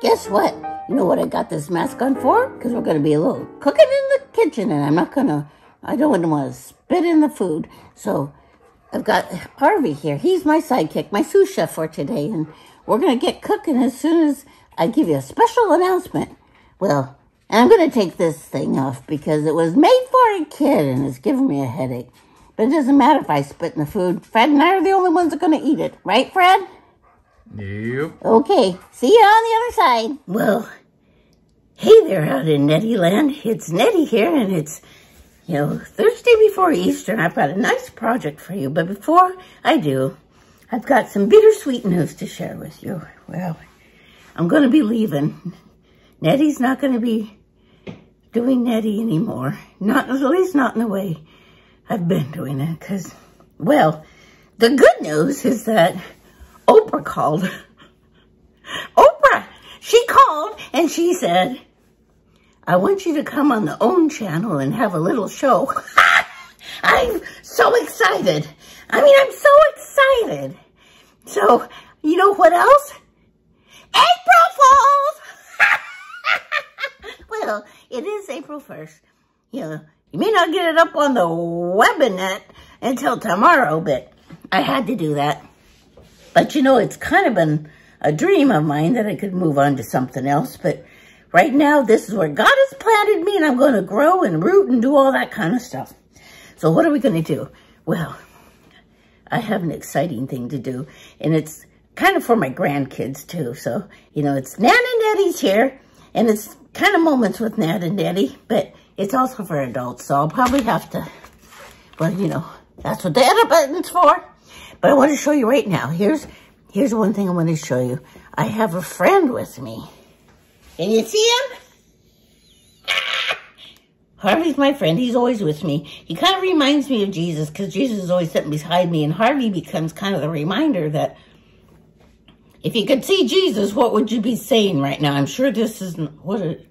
guess what? You know what I got this mask on for? Because we're going to be a little cooking in the kitchen and I'm not going to, I don't want to spit in the food. So I've got Harvey here. He's my sidekick, my sous chef for today. And we're going to get cooking as soon as I give you a special announcement. Well, I'm going to take this thing off because it was made for a kid and it's giving me a headache. But it doesn't matter if I spit in the food. Fred and I are the only ones that are going to eat it. Right, Fred? Yep. Okay, see you on the other side. Well, hey there out in Nettie land. It's Nettie here and it's, you know, Thursday before Easter and I've got a nice project for you. But before I do, I've got some bittersweet news to share with you. Well, I'm going to be leaving. Nettie's not going to be doing Nettie anymore. Not, at least not in the way I've been doing it. Because, well, the good news is that Oprah called. Oprah, she called and she said, I want you to come on the OWN channel and have a little show. I'm so excited. I mean, I'm so excited. So, you know what else? April Fools! well, it is April 1st. You know, you may not get it up on the webinet until tomorrow, but I had to do that. But you know, it's kind of been a dream of mine that I could move on to something else. But right now, this is where God has planted me and I'm going to grow and root and do all that kind of stuff. So what are we going to do? Well, I have an exciting thing to do and it's kind of for my grandkids too. So, you know, it's Nan and Daddy's here and it's kind of moments with Nan and Daddy, but it's also for adults. So I'll probably have to, well, you know, that's what the edit button's for. But I want to show you right now. Here's here's one thing I want to show you. I have a friend with me. Can you see him? Harvey's my friend. He's always with me. He kind of reminds me of Jesus because Jesus is always sitting beside me. And Harvey becomes kind of the reminder that if you could see Jesus, what would you be saying right now? I'm sure this isn't what it,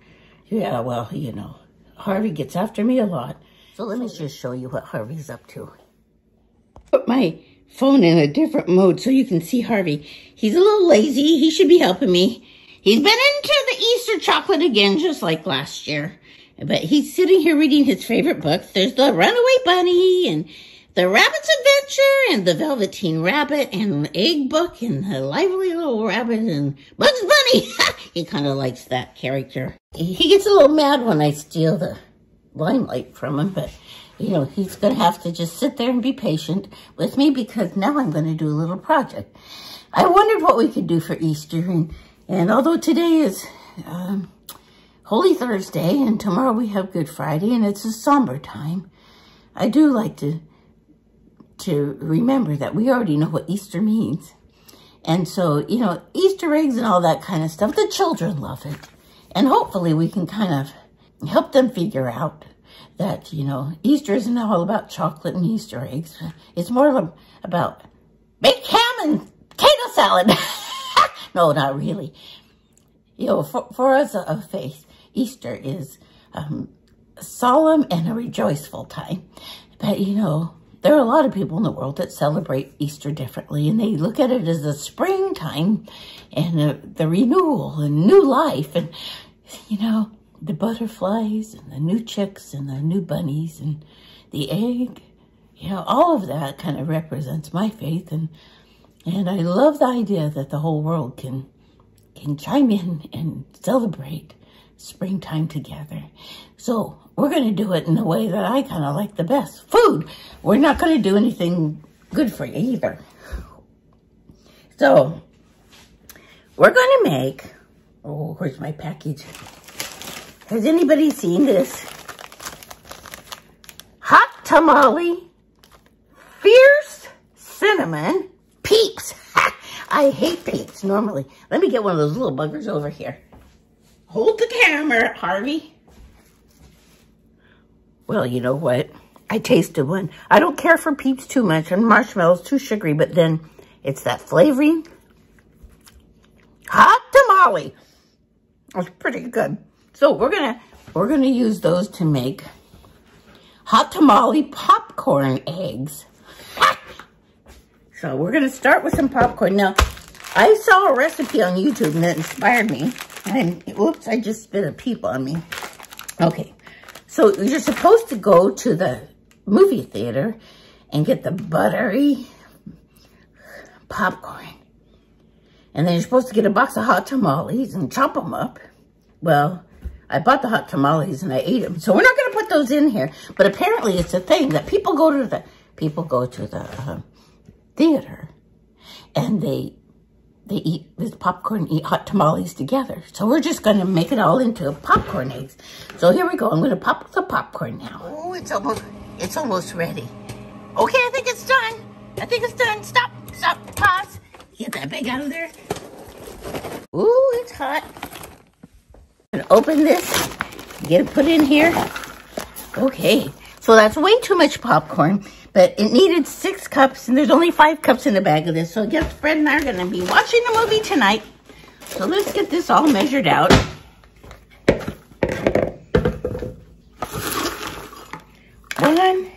yeah, well, you know, Harvey gets after me a lot. So let me just show you what Harvey's up to. Put my phone in a different mode so you can see Harvey. He's a little lazy. He should be helping me. He's been into the Easter chocolate again, just like last year. But he's sitting here reading his favorite books. There's the Runaway Bunny and the Rabbit's Adventure and the Velveteen Rabbit and the Egg Book and the Lively Little Rabbit and Bugs Bunny. he kind of likes that character. He gets a little mad when I steal the limelight from him, but you know, he's going to have to just sit there and be patient with me because now I'm going to do a little project. I wondered what we could do for Easter. And, and although today is um, Holy Thursday and tomorrow we have Good Friday and it's a somber time, I do like to, to remember that we already know what Easter means. And so, you know, Easter eggs and all that kind of stuff, the children love it. And hopefully we can kind of help them figure out that, you know, Easter isn't all about chocolate and Easter eggs. It's more a, about baked ham and potato salad. no, not really. You know, for, for us of faith, Easter is um, solemn and a rejoiceful time. But, you know, there are a lot of people in the world that celebrate Easter differently, and they look at it as a springtime and the renewal and new life. And, you know, the butterflies and the new chicks and the new bunnies and the egg, you know, all of that kind of represents my faith. And, and I love the idea that the whole world can, can chime in and celebrate springtime together. So we're going to do it in the way that I kind of like the best. Food. We're not going to do anything good for you either. So we're going to make, oh, where's my package? Has anybody seen this? Hot tamale, fierce cinnamon, peeps. I hate peeps normally. Let me get one of those little buggers over here. Hold the camera, Harvey. Well, you know what? I tasted one. I don't care for peeps too much and marshmallows too sugary, but then it's that flavoring. Hot tamale. It's pretty good. So we're gonna we're gonna use those to make hot tamale popcorn eggs. So we're gonna start with some popcorn. Now, I saw a recipe on YouTube that inspired me. And, whoops, I just spit a peep on me. Okay, so you're supposed to go to the movie theater and get the buttery popcorn. And then you're supposed to get a box of hot tamales and chop them up. Well, I bought the hot tamales and I ate them. So we're not going to put those in here. But apparently it's a thing that people go to the, people go to the uh, theater and they they eat this popcorn, eat hot tamales together. So we're just going to make it all into popcorn eggs. So here we go. I'm going to pop the popcorn now. Oh, it's almost, it's almost ready. Okay, I think it's done. I think it's done. Stop, stop, pause. Get that bag out of there. Ooh, it's hot. Open this, get it put in here. Okay, so that's way too much popcorn, but it needed six cups, and there's only five cups in the bag of this. So I guess Fred and I are going to be watching the movie tonight. So let's get this all measured out. One,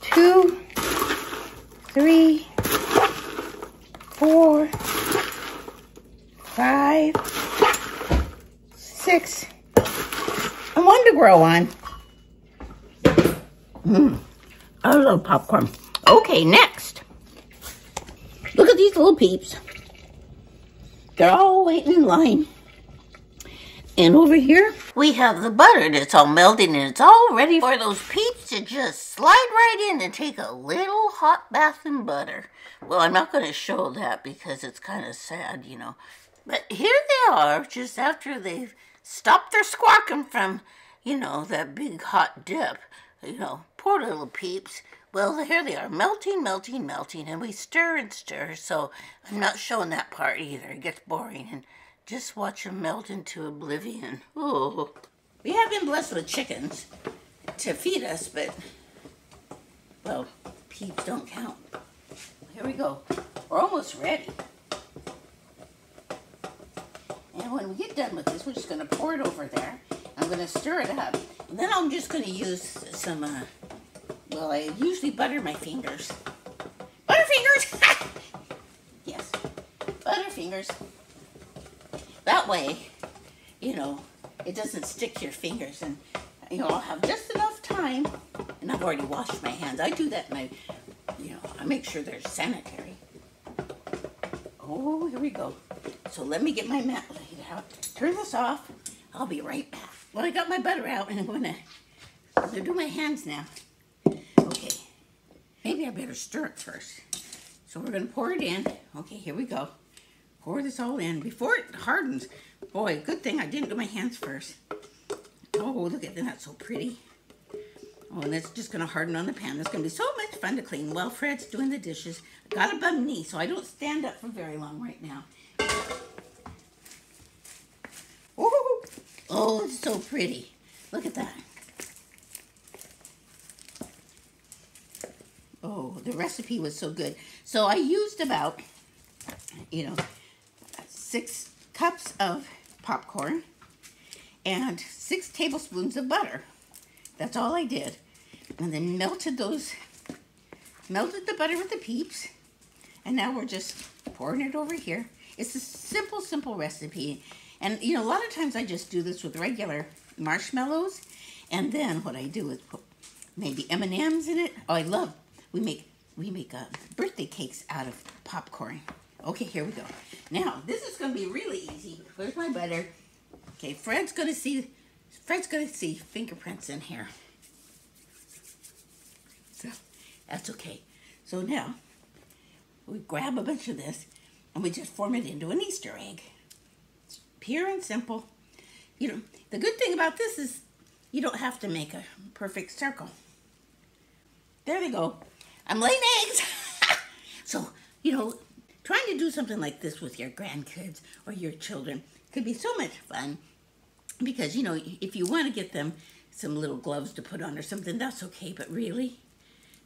two, three, four, five, six, and one to grow on. Mmm, I love popcorn. Okay, next. Look at these little peeps. They're all waiting in line. And over here, we have the butter that's all melting and it's all ready for those peeps to just slide right in and take a little hot bath in butter. Well, I'm not going to show that because it's kind of sad, you know. But here they are, just after they've stopped their squawking from, you know, that big hot dip. You know, poor little peeps. Well, here they are, melting, melting, melting, and we stir and stir, so I'm not showing that part either. It gets boring, and just watch them melt into oblivion. Oh, we have been blessed with chickens to feed us, but, well, peeps don't count. Here we go. We're almost ready. And when we get done with this, we're just going to pour it over there. I'm going to stir it up. And then I'm just going to use some, uh, well, I usually butter my fingers. Butterfingers! yes, butterfingers. That way, you know, it doesn't stick to your fingers and, you know, I'll have just enough time. And I've already washed my hands. I do that and I, you know, I make sure they're sanitary. Oh, here we go. So let me get my mat laid out. Turn this off. I'll be right back. Well, I got my butter out and I'm gonna, I'm gonna do my hands now. Okay, maybe I better stir it first. So we're gonna pour it in. Okay, here we go. Pour this all in before it hardens. Boy, good thing I didn't do my hands first. Oh, look at that, that's so pretty. Oh, and that's just going to harden on the pan. It's going to be so much fun to clean. While Fred's doing the dishes, I got a bum knee, so I don't stand up for very long right now. Oh, oh, it's so pretty. Look at that. Oh, the recipe was so good. So I used about, you know, six cups of popcorn and six tablespoons of butter. That's all I did. And then melted those, melted the butter with the peeps. And now we're just pouring it over here. It's a simple, simple recipe. And, you know, a lot of times I just do this with regular marshmallows. And then what I do is put maybe M&M's in it. Oh, I love, we make, we make uh, birthday cakes out of popcorn. Okay, here we go. Now, this is going to be really easy. Where's my butter? Okay, Fred's going to see Fred's going to see fingerprints in here. So, that's okay. So now, we grab a bunch of this and we just form it into an Easter egg. Pure and simple. You know, the good thing about this is you don't have to make a perfect circle. There they go. I'm laying eggs. so, you know, trying to do something like this with your grandkids or your children could be so much fun because, you know, if you want to get them some little gloves to put on or something, that's okay. But really,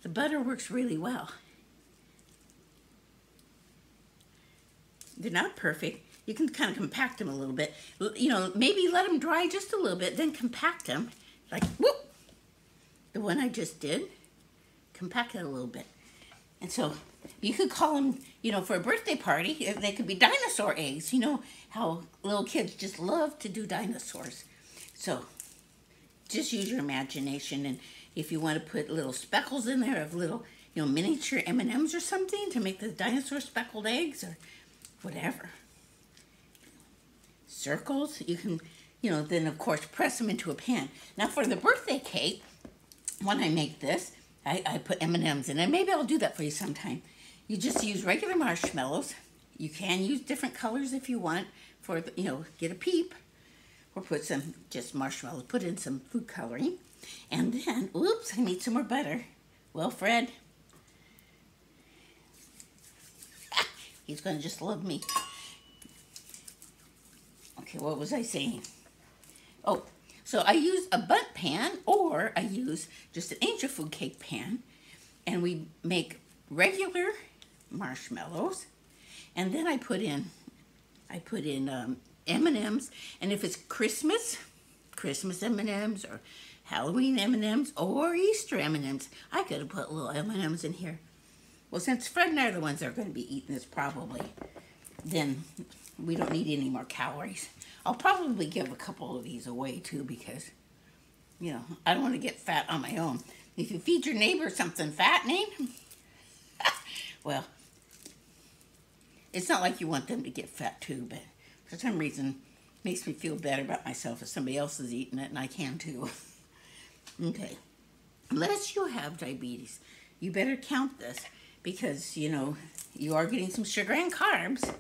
the butter works really well. They're not perfect. You can kind of compact them a little bit. You know, maybe let them dry just a little bit, then compact them. Like, whoop! The one I just did. Compact it a little bit. And so, You could call them, you know, for a birthday party, eh, they could be dinosaur eggs. You know how little kids just love to do dinosaurs. So just use your imagination and if you want to put little speckles in there of little, you know, miniature M&Ms or something to make the dinosaur speckled eggs or whatever. Circles, you can, you know, then of course press them into a pan. Now for the birthday cake, when I make this, I, I put M&Ms in it. Maybe I'll do that for you sometime. You just use regular marshmallows. You can use different colors if you want for, you know, get a peep. Or put some, just marshmallows, put in some food coloring. And then, oops, I need some more butter. Well, Fred, he's going to just love me. Okay, what was I saying? Oh, so I use a Bundt pan or I use just an angel food cake pan. And we make regular marshmallows. And then I put in, I put in um, M&Ms. And if it's Christmas, Christmas M&Ms or Halloween M&Ms or Easter M&Ms. I could have put little M&Ms in here. Well, since Fred and I are the ones that are going to be eating this probably, then we don't need any more calories. I'll probably give a couple of these away too because, you know, I don't want to get fat on my own. If you feed your neighbor something fattening, well, it's not like you want them to get fat too, but for some reason, makes me feel better about myself if somebody else is eating it and I can too. Okay. Unless you have diabetes, you better count this because, you know, you are getting some sugar and carbs.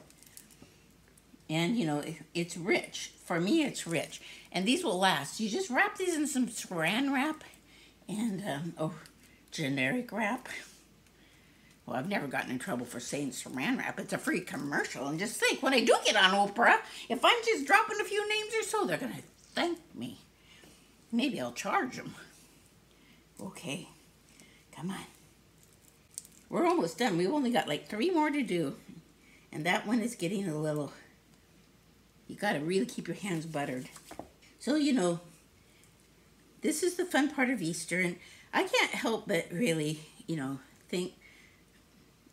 And, you know, it's rich. For me, it's rich. And these will last. You just wrap these in some saran wrap and, um, oh, generic wrap. Well, I've never gotten in trouble for saying saran wrap. It's a free commercial. And just think, when I do get on Oprah, if I'm just dropping a few names or so, they're to thank me. Maybe I'll charge them. Okay, come on. We're almost done. We've only got like three more to do. And that one is getting a little, you got to really keep your hands buttered. So, you know, this is the fun part of Easter. And I can't help but really, you know, think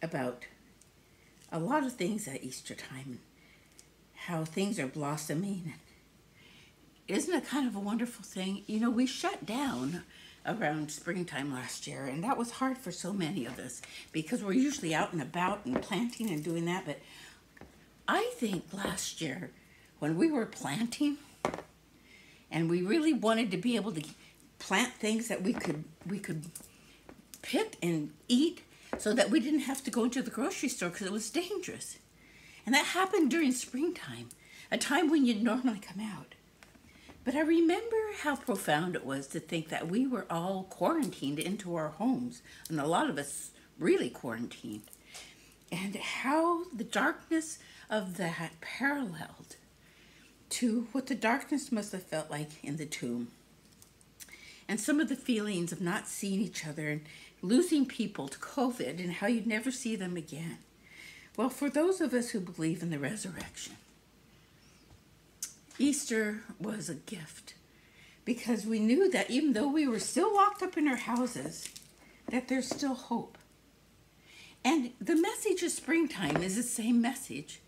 about a lot of things at Easter time. How things are blossoming isn't it kind of a wonderful thing? You know, we shut down around springtime last year, and that was hard for so many of us because we're usually out and about and planting and doing that. But I think last year, when we were planting, and we really wanted to be able to plant things that we could we could pick and eat so that we didn't have to go into the grocery store because it was dangerous. And that happened during springtime, a time when you'd normally come out. But I remember how profound it was to think that we were all quarantined into our homes, and a lot of us really quarantined, and how the darkness of that paralleled to what the darkness must have felt like in the tomb. And some of the feelings of not seeing each other and losing people to COVID and how you'd never see them again. Well, for those of us who believe in the resurrection, Easter was a gift because we knew that even though we were still locked up in our houses, that there's still hope. And the message of springtime is the same message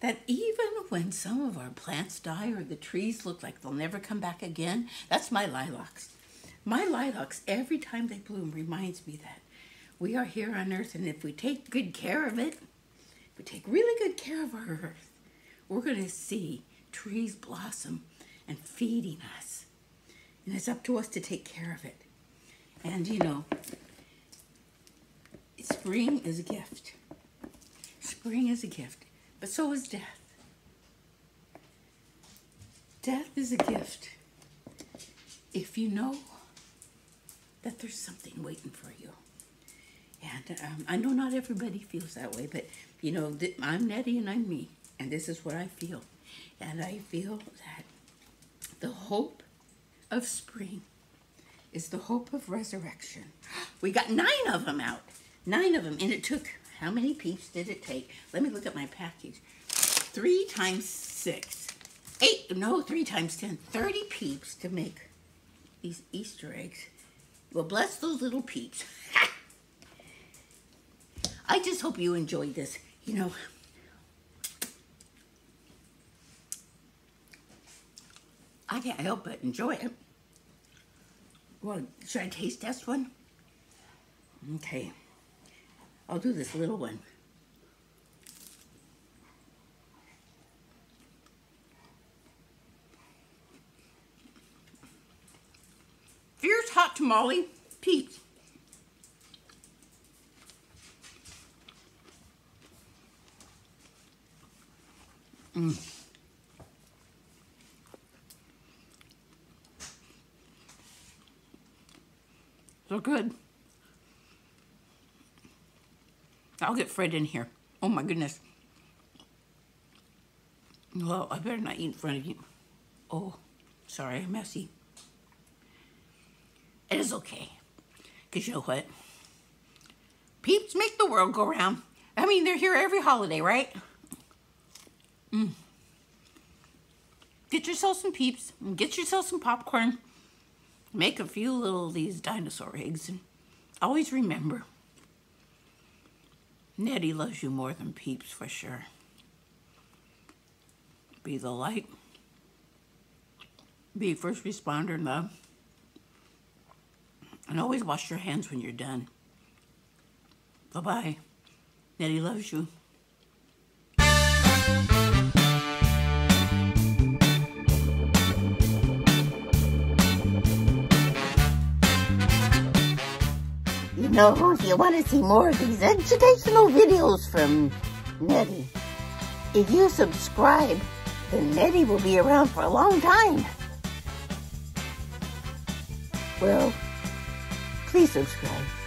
that even when some of our plants die or the trees look like they'll never come back again, that's my lilacs. My lilacs, every time they bloom, reminds me that we are here on earth, and if we take good care of it, if we take really good care of our earth, we're going to see trees blossom and feeding us. And it's up to us to take care of it. And you know, spring is a gift. Spring is a gift, but so is death. Death is a gift if you know that there's something waiting for you. And um, I know not everybody feels that way, but you know, I'm Nettie and I'm me, and this is what I feel. And I feel that the hope of spring is the hope of resurrection. We got nine of them out. Nine of them. And it took, how many peeps did it take? Let me look at my package. Three times six. Eight, no, three times ten. Thirty peeps to make these Easter eggs. Well, bless those little peeps. I just hope you enjoyed this. You know, I can't help but enjoy it. Well, should I taste test one? Okay. I'll do this little one. Fierce hot tamale, peeps. Mm. So good. I'll get Fred in here. Oh my goodness. Well, I better not eat in front of you. Oh, sorry, messy. It is okay. Because you know what? Peeps make the world go round. I mean, they're here every holiday, right? Mm. Get yourself some peeps and get yourself some popcorn. Make a few little these dinosaur eggs and always remember Nettie loves you more than peeps for sure. Be the light. Be first responder in love. And always wash your hands when you're done. Bye-bye. Nettie loves. You know, if you want to see more of these educational videos from Nettie, if you subscribe, then Nettie will be around for a long time. Well, please subscribe.